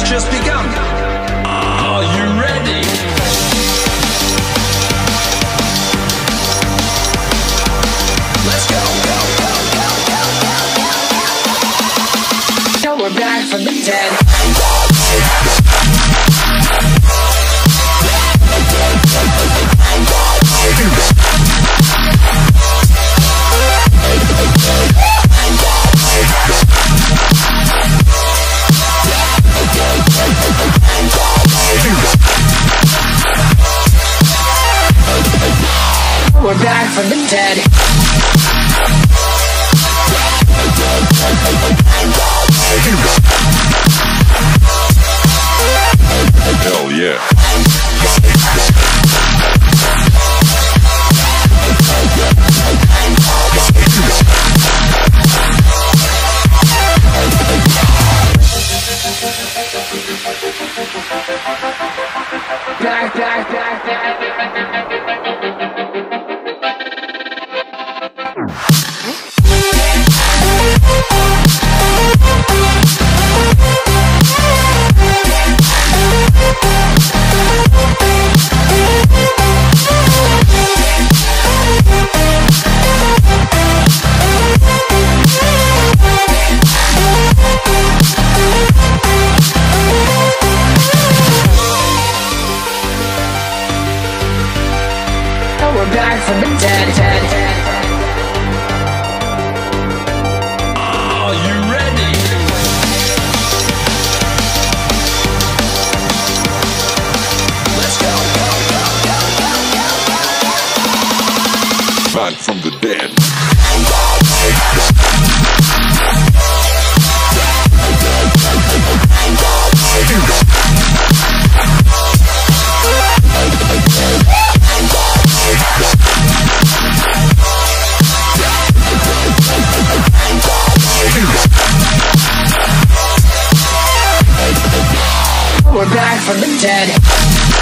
Has just begun. Are you ready? Let's go, go, go, go, go, go, go. Now we're back from the dead. We're back from the dead. Hell yeah. Back, back, back, from the dead. We're back from the dead.